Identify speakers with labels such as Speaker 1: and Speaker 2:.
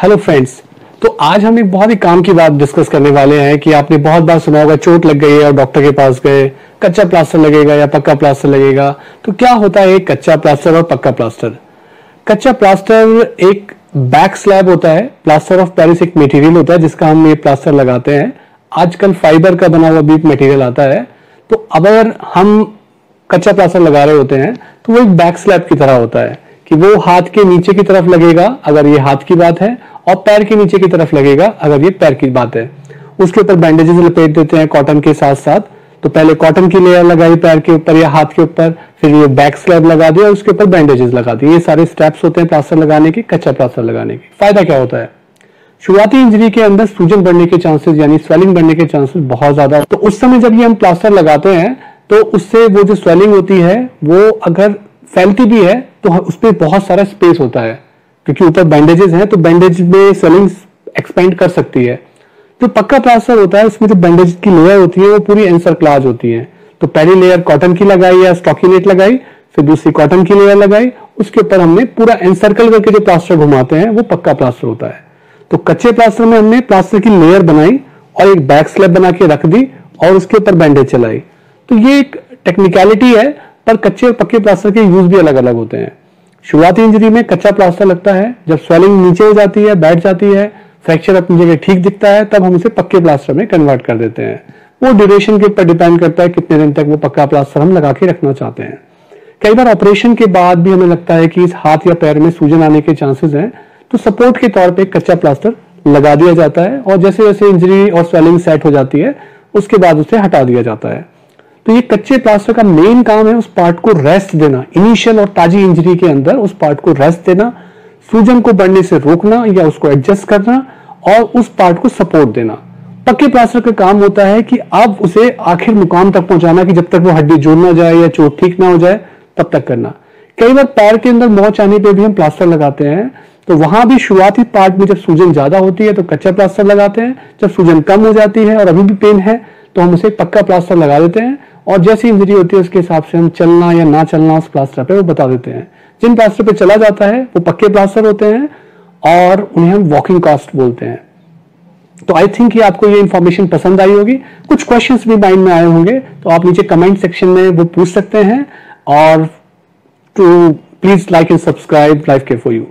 Speaker 1: Hello friends तो आज हम एक बहुत ही काम की बात डिस्कस करने वाले हैं कि आपने बहुत बार सुना होगा, चोट लग गई है और डॉक्टर के पास गए, कच्चा प्लास्टर लगेगा या पक्का प्लास्टर लगेगा। तो क्या होता है कच्चा प्लास्टर और पक्का प्लास्टर कच्चा प्लास्टर एक बैक स्लैब होता है प्लास्टर ऑफ़ पेरिस एक मटेरियल होता है जिसका हम ये प्लास्टर लगाते हैं। आजकल फाइबर का बना हुआ बीट मटेरियल आता है। तो अगर हम कच्चा प्लास्टर लगा रहे होते हैं तो वो एक बैक स्लैब की तरह होता है कि वो हाथ के नीचे की तरफ़ लगेगा, अगर ये हाथ की बात है और पैर के नीचे की तरफ़ लगेगा, अगर ये पैर की बात है। उसके ऊपर बैंडेजेस लपेट देते हैं कॉटन के साथ साथ तो पहले कॉटन की लेयर लगाई पैर के ऊपर या हाथ के ऊपर, फिर ये बैक स्लैब लगा दिया उसके ऊपर बैंडेजेस लगा दिए। ये सारे स्टेप्स होते हैं प्लास्टर लगाने के, कच्चा प्लास्टर लगाने के। फ़ायदा क्या होता है? शुरुआती इंजरी के अंदर सूजन बढ़ने के चांसेस यानी स्वेलिंग बढ़ने के चांसेस बहुत ज़्यादा तो उस समय जब ये हम प्लास्टर लगाते हैं तो उससे वो जो स्वेलिंग होती है, वो अगर फैलती भी है तो उस पर बहुत सारा स्पेस होता है। क्योंकि ऊपर बैंडेजेस हैं तो बैंडेज में स्वेलिंग एक्सपेंड कर सकती है। जो तो पक्का प्लास्टर होता है, उसमें जो बैंडेज की लेयर होती है, वो पूरी एनसरक्लाज होती है। तो पहली लेयर कॉटन की लगाई या स्टॉकीनेट लगाई, फिर दूसरी कॉटन की लेयर लगाई, उसके ऊपर हमने पूरा एनसर्कल करके जो प्लास्टर घुमाते हैं, वो पक्का प्लास्टर होता है। तो कच्चे प्लास्टर में हमने प्लास्टर की लेयर बनाई और एक बैक स्लैब बना के रख दी और उसके ऊपर बैंडेज चलाई। तो ये एक टेक्निकलिटी है, पर कच्चे और पक्के प्लास्टर के यूज़ भी अलग अलग होते हैं। शुरुआती इंजरी में कच्चा प्लास्टर लगता है। जब स्वेलिंग नीचे हो जाती है, बैठ जाती है फ्रैक्चर अपनी जगह ठीक दिखता है, तब हम उसे पक्के प्लास्टर में कन्वर्ट कर देते हैं। वो ड्यूरेशन के ऊपर डिपेंड करता है कितने दिन तक वो पक्का प्लास्टर हम लगा के रखना चाहते हैं। कई बार ऑपरेशन के बाद भी हमें लगता है कि इस हाथ या पैर में सूजन आने के चांसेस हैं तो सपोर्ट के तौर पे कच्चा प्लास्टर लगा दिया जाता है और जैसे जैसे इंजरी और स्वेलिंग सेट हो जाती है, उसके बाद उसे हटा दिया जाता है। तो ये कच्चे प्लास्टर का मेन काम है उस पार्ट को रेस्ट देना। इनिशियल और ताजी इंजरी के अंदर उस पार्ट को रेस्ट देना, सूजन को बढ़ने से रोकना या उसको एडजस्ट करना और उस पार्ट को सपोर्ट देना। पक्के प्लास्टर का काम होता है कि अब उसे आखिर मुकाम तक पहुंचाना कि जब तक वो हड्डी जोड़ ना जाए या चोट ठीक ना हो जाए, तब तक करना। कई बार पैर के अंदर मोच आने पर भी हम प्लास्टर लगाते हैं तो वहाँ भी शुरुआती पार्ट में जब सूजन ज़्यादा होती है तो कच्चा प्लास्टर लगाते हैं। जब सूजन कम हो जाती है और अभी भी पेन है तो हम उसे पक्का प्लास्टर लगा देते हैं। और जैसी इंजरी होती है, उसके हिसाब से हम चलना या ना चलना उस प्लास्टर पे वो बता देते हैं। जिन प्लास्टर पे चला जाता है, वो पक्के प्लास्टर होते हैं और उन्हें हम वॉकिंग कास्ट बोलते हैं। तो आई थिंक आपको ये इन्फॉर्मेशन पसंद आई होगी। कुछ क्वेश्चन भी माइंड में आए होंगे तो आप नीचे कमेंट सेक्शन में वो पूछ सकते हैं और to please like and subscribe life के फॉर यू